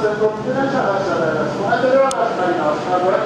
ます。